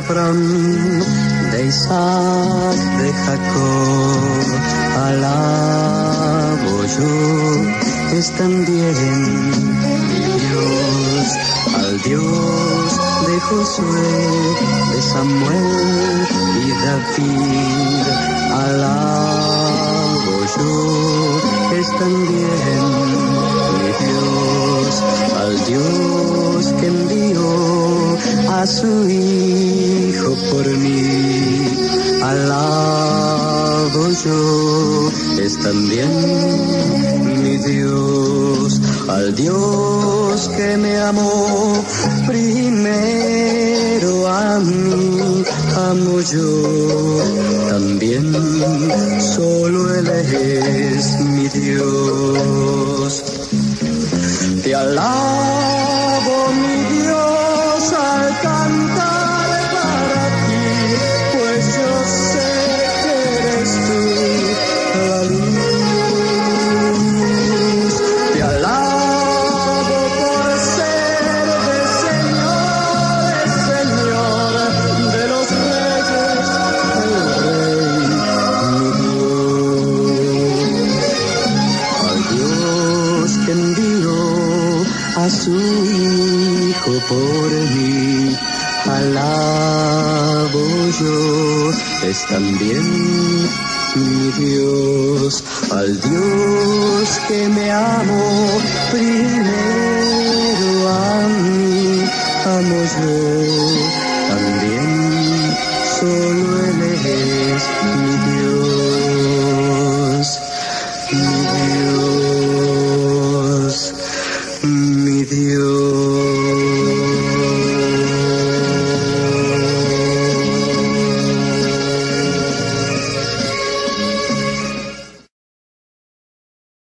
Efraín, de Isaac, de Jacob, alabo yo, es también mi Dios, al Dios de Josué, de Samuel y David, alabo yo, es también a su Hijo por mí, alabo yo, es también mi Dios, al Dios que me amó primero a amo yo. También, solo Él es mi Dios. Te alabo, envió a su Hijo por mí, alabo yo, es también mi Dios, al Dios que me amó primero a mí, amo yo with you.